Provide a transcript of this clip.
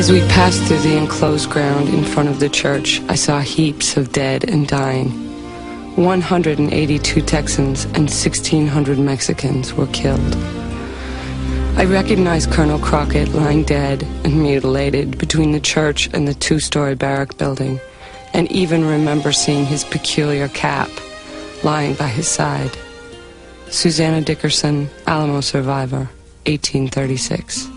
As we passed through the enclosed ground in front of the church, I saw heaps of dead and dying. 182 Texans and 1,600 Mexicans were killed. I recognized Colonel Crockett lying dead and mutilated between the church and the two-story barrack building, and even remember seeing his peculiar cap lying by his side. Susanna Dickinson, Alamo survivor, 1836.